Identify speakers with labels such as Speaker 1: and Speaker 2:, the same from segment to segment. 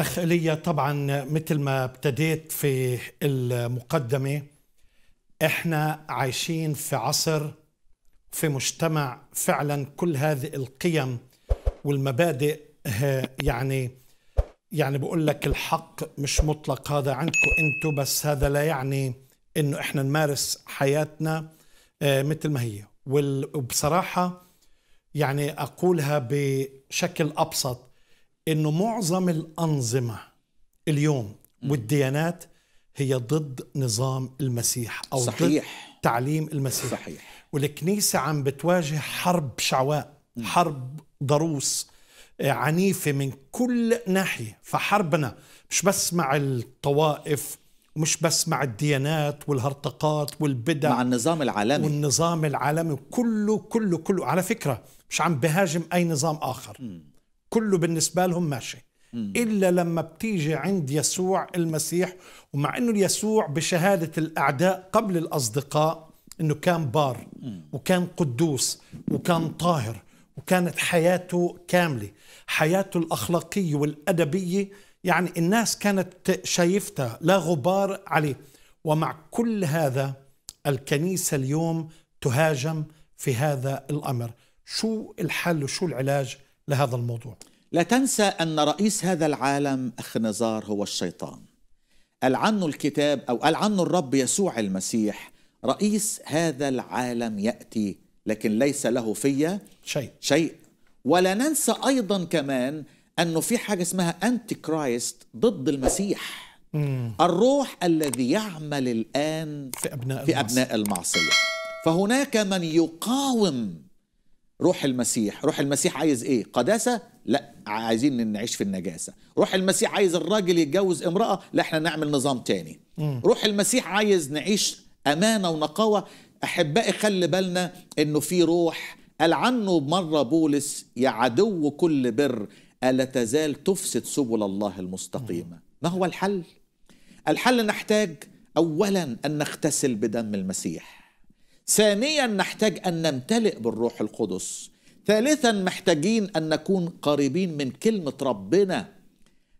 Speaker 1: أخ إيليا طبعا مثل ما ابتديت في المقدمة إحنا عايشين في عصر في مجتمع فعلا كل هذه القيم والمبادئ آه، يعني يعني بقول لك الحق مش مطلق هذا عندكم أنتم بس هذا لا يعني إنه إحنا نمارس حياتنا آه، مثل ما هي. وبصراحة يعني أقولها بشكل أبسط إنه معظم الأنظمة اليوم والديانات هي ضد نظام المسيح أو ضد
Speaker 2: صحيح.
Speaker 1: تعليم المسيح.
Speaker 2: صحيح.
Speaker 1: والكنيسة عم بتواجه حرب شعواء حرب ضروس آه، عنيفة من كل ناحية. فحربنا مش بس مع الطوائف مش بس مع الديانات والهرطقات والبدع
Speaker 2: مع النظام العالمي.
Speaker 1: والنظام العالمي. كله كله كله. على فكرة مش عم بهاجم أي نظام آخر. كله بالنسبة لهم ماشي. إلا لما بتيجي عند يسوع المسيح ومع أنه يسوع بشهادة الأعداء قبل الأصدقاء أنه كان بار وكان قدوس وكان طاهر وكانت حياته كاملة. حياته الأخلاقية والأدبية يعني الناس كانت شايفتها لا غبار عليه. ومع كل هذا الكنيسة اليوم تهاجم في هذا الأمر. شو الحل وشو العلاج؟ لهذا الموضوع.
Speaker 2: لا تنسى أن رئيس هذا العالم أخ نزار هو الشيطان. قال عنه الكتاب أو قال عنه الرب يسوع المسيح. رئيس هذا العالم يأتي لكن ليس له في
Speaker 1: شيء.
Speaker 2: شيء. ولا ننسى أيضا كمان أنه في حاجة اسمها أنتي كرايست ضد المسيح. الروح الذي يعمل الآن
Speaker 1: في أبناء
Speaker 2: في
Speaker 1: المعصية.
Speaker 2: أبناء المعصية. فهناك من يقاوم روح المسيح. روح المسيح عايز إيه؟ قداسة؟ لا عايزين نعيش في النجاسة. روح المسيح عايز الراجل يتجوز امرأة؟ لا إحنا نعمل نظام تاني. روح المسيح عايز نعيش أمانة ونقاوة. أحبائي خلي بالنا إنه في روح. قال عنه مرة بولس يا عدو كل بر ألا تزال تفسد سبل الله المستقيمة ما هو الحل؟ الحل نحتاج اولا أن نغتسل بدم المسيح. ثانيا نحتاج أن نمتلئ بالروح القدس. ثالثا محتاجين أن نكون قريبين من كلمة ربنا.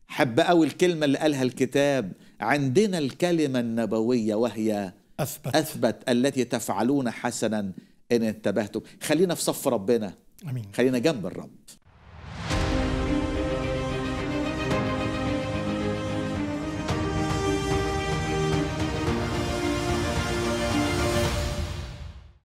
Speaker 2: حب قوي الكلمة اللي قالها الكتاب عندنا الكلمة النبوية وهي
Speaker 1: أثبت.
Speaker 2: أثبت التي تفعلون حسنا إن انتبهتم. خلينا في صف ربنا.
Speaker 1: أمين.
Speaker 2: خلينا جنب الرب.